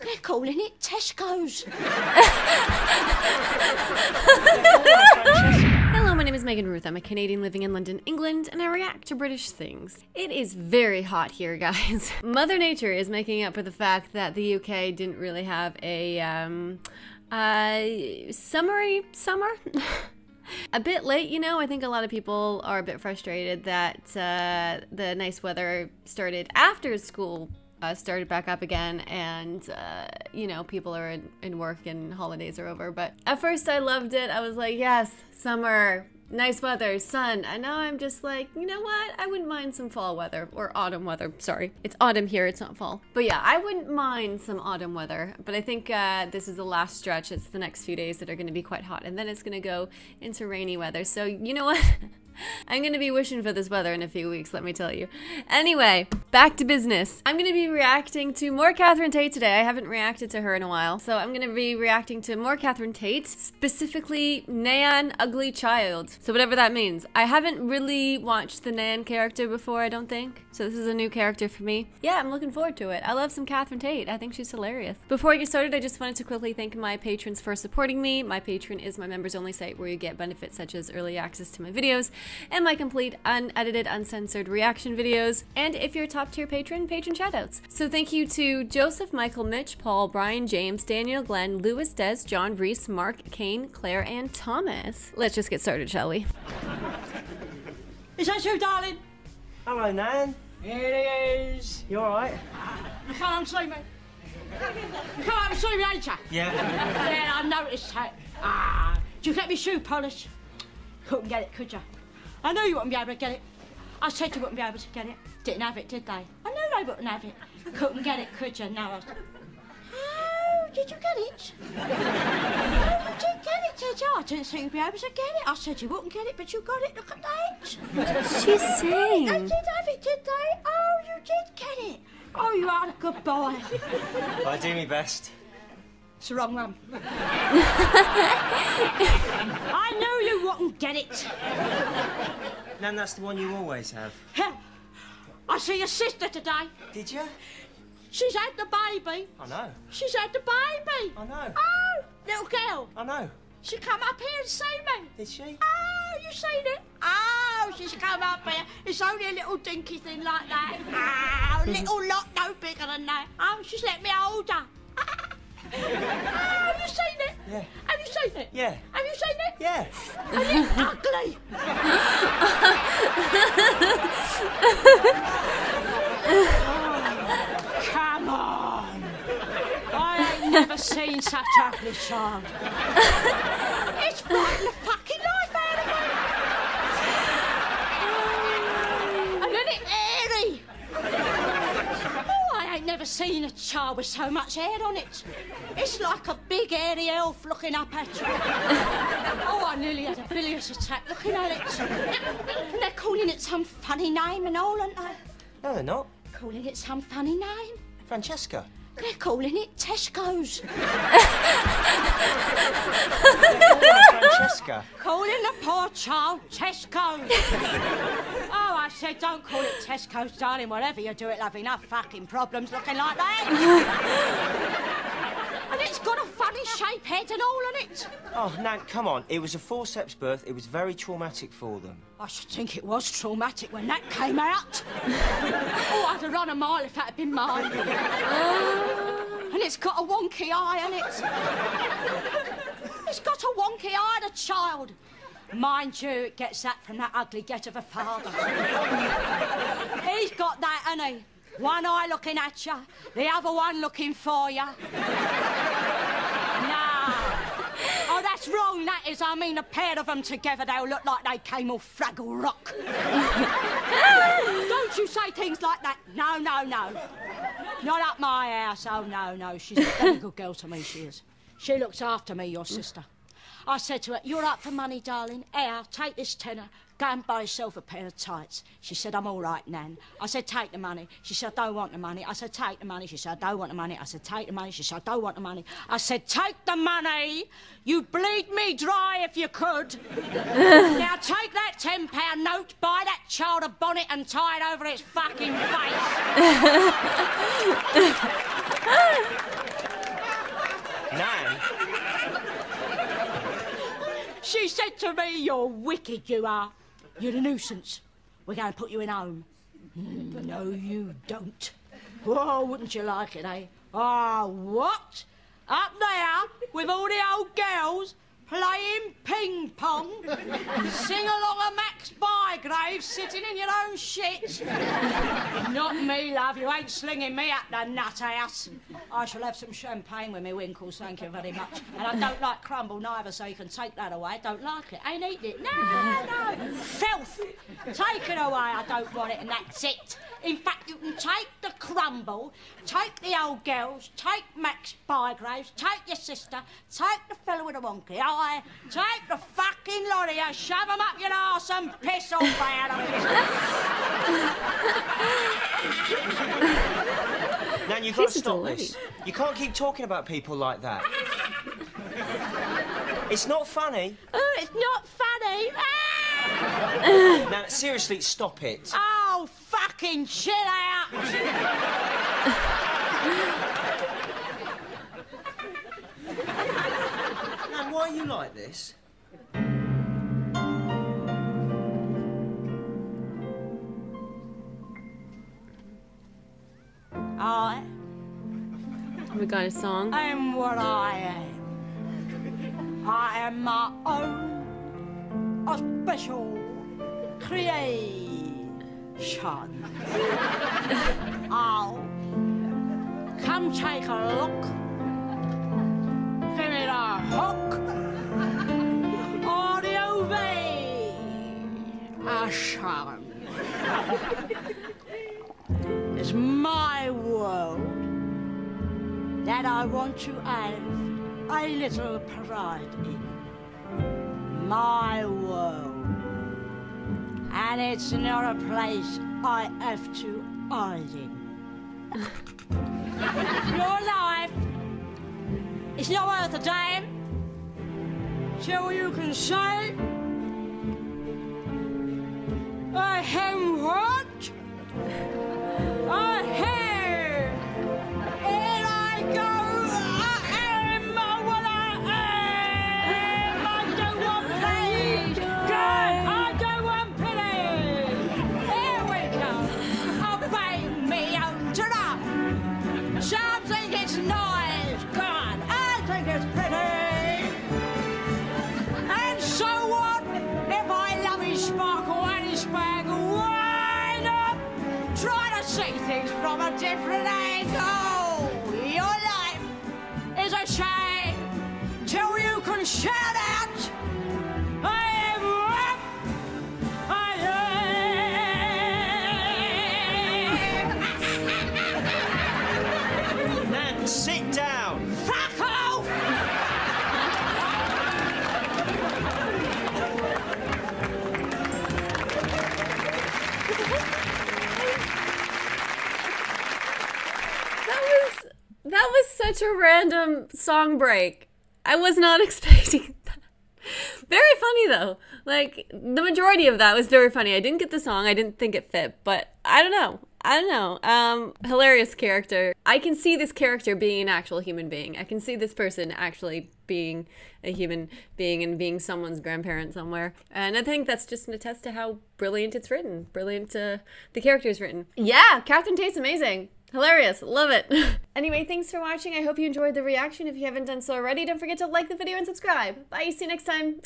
They're calling it Tesco's. Hello, my name is Megan Ruth. I'm a Canadian living in London, England, and I react to British things. It is very hot here, guys. Mother Nature is making up for the fact that the UK didn't really have a um, uh, summery summer. a bit late, you know. I think a lot of people are a bit frustrated that uh, the nice weather started after school uh, started back up again, and uh, you know, people are in, in work and holidays are over. But at first, I loved it. I was like, yes, summer, nice weather, sun. And now I'm just like, you know what? I wouldn't mind some fall weather or autumn weather. Sorry, it's autumn here, it's not fall. But yeah, I wouldn't mind some autumn weather. But I think uh, this is the last stretch. It's the next few days that are going to be quite hot, and then it's going to go into rainy weather. So you know what? I'm gonna be wishing for this weather in a few weeks, let me tell you. Anyway, back to business. I'm gonna be reacting to more Catherine Tate today. I haven't reacted to her in a while. So I'm gonna be reacting to more Catherine Tate, specifically Nan Ugly Child. So whatever that means. I haven't really watched the Nan character before, I don't think. So this is a new character for me. Yeah, I'm looking forward to it. I love some Catherine Tate. I think she's hilarious. Before I get started, I just wanted to quickly thank my patrons for supporting me. My patron is my members only site where you get benefits such as early access to my videos and my complete unedited, uncensored reaction videos. And if you're a top tier patron, patron shoutouts. So thank you to Joseph, Michael, Mitch, Paul, Brian, James, Daniel, Glenn, Lewis, Des, John, Reese, Mark, Kane, Claire, and Thomas. Let's just get started, shall we? Is that you, darling? Hello, Nan. Here it is. You alright? You come and see me. You come and see me, ain't you? Yeah. Yeah, I noticed that. Ah, did you get me shoe polish? Couldn't get it, could you? I knew you wouldn't be able to get it. I said you wouldn't be able to get it. Didn't have it, did they? I knew they wouldn't have it. Couldn't get it, could you? No. I was... Oh, did you get it? oh, you did get it, did you? Oh, I didn't think you'd be able to get it. I said you wouldn't get it, but you got it. Look at that. What did she say? They did have it, did they? Oh, you did get it. Oh, you are a good boy. I do my best. It's the wrong one. I knew wouldn't get it. Nan, that's the one you always have. I see your sister today. Did you? She's had the baby. I know. She's had the baby. I know. Oh, little girl. I know. She come up here and see me. Did she? Oh, you seen it? Oh, she's come up here. It's only a little dinky thing like that. Oh, little lot no bigger than that. Oh, she's let me hold her. Oh, have you seen it? Yeah. Have you seen it? Yeah. Have you seen it? Yeah. Ugly. Come on. I ain't never seen such ugly child. it's frightening the fucking life out of me. And then it airy. Never seen a child with so much hair on it. It's like a big hairy elf looking up at you. oh, I nearly had a bilious attack looking at it. And they're calling it some funny name and all, aren't they? No, they're not. Calling it some funny name. Francesca. They're calling it Tesco's. Francesca. calling the poor child Tesco's. I said don't call it Tesco's, darling. Whatever you do, it'll have enough fucking problems looking like that. and it's got a funny shape head and all on it. Oh, Nan, come on. It was a forceps birth. It was very traumatic for them. I should think it was traumatic when that came out. oh, I'd have run a mile if that had been mine. and it's got a wonky eye on it. it's got a wonky eye, the child. Mind you, it gets that from that ugly get of a father. He's got that, hasn't he? One eye looking at you, the other one looking for you. nah. Oh, that's wrong, that is. I mean, a pair of them together, they'll look like they came off Fraggle Rock. Don't you say things like that. No, no, no. Not at my house. Oh, no, no. She's a very good girl to me, she is. She looks after me, your sister. I said to her, You're up for money, darling. Here, take this tenner. Go and buy yourself a pair of tights. She said, I'm all right, Nan. I said, Take the money. She said, I don't want the money. I said, Take the money. She said, I don't want the money. I said, Take the money. She said, I don't want the money. I said, Take the money. You bleed me dry if you could. now take that £10 note, buy that child a bonnet and tie it over its fucking face. She said to me, You're wicked, you are. You're a nuisance. We're going to put you in home. Mm, no, you don't. Oh, wouldn't you like it, eh? Ah, what? Up there with all the old girls playing ping pong, sing along a Max Bygraves sitting in your own shit. Not me, love. You ain't slinging me at the nut house. I shall have some champagne with me winkles, thank you very much. And I don't like crumble neither, so you can take that away. I don't like it. Ain't eating it. No, no. No. Filth. Take it away. I don't want it, and that's it. In fact, you can take the crumble, take the old girls, take Max Bygraves, take your sister, take the fellow with the wonky eye, take the fucking lot of you, shove them up your arse and piss off out of it. Nan, you've got to stop this. You can't keep talking about people like that. It's not funny. Oh, it's not funny. Nan, seriously, stop it. Oh, fucking chill out. Nan, why are you like this? I We got a song. I am what I am. I am my own a special creation. oh, come take a look. A hook. On the ovation. It's my world that I want to have a little pride in. My world. And it's not a place I have to hide in. Is not worth a damn till you can say, I am different angle. Such a random song break. I was not expecting that. Very funny though. Like the majority of that was very funny. I didn't get the song. I didn't think it fit, but I don't know. I don't know. Um hilarious character. I can see this character being an actual human being. I can see this person actually being a human being and being someone's grandparent somewhere. And I think that's just an attest to how brilliant it's written. Brilliant uh, the character is written. Yeah, Catherine Tate's amazing. Hilarious. Love it. anyway, thanks for watching. I hope you enjoyed the reaction. If you haven't done so already, don't forget to like the video and subscribe. Bye. See you next time.